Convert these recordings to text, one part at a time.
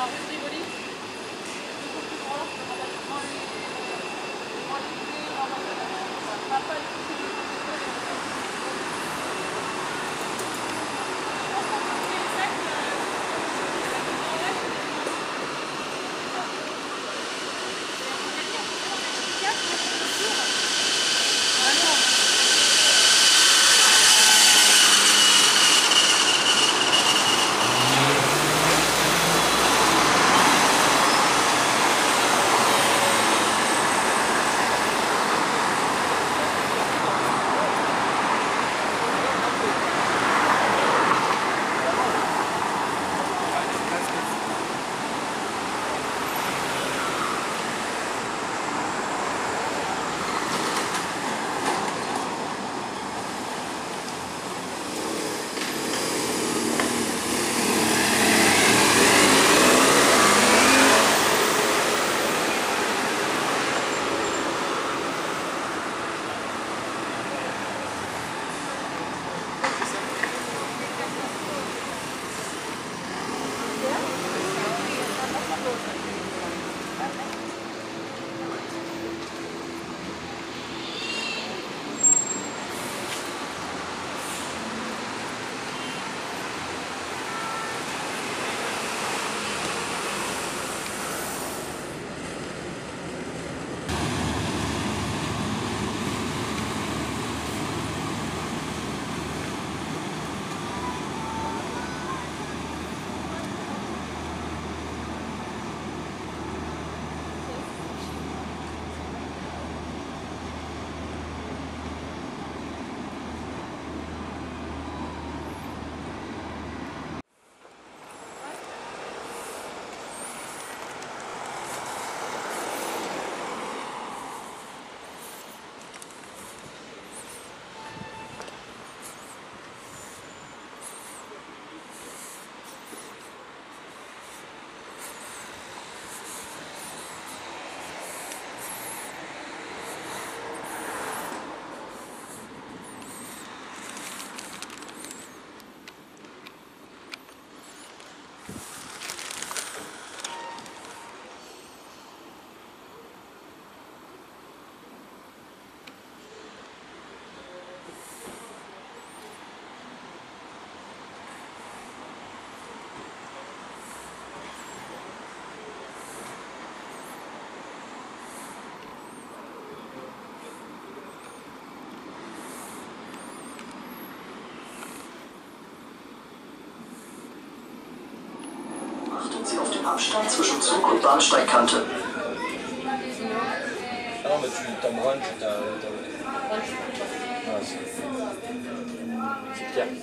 Wow. Sie auf dem Abstand zwischen Zug und Bahnsteigkante. Bien.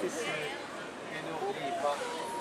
Merci. Et n'oubliez pas.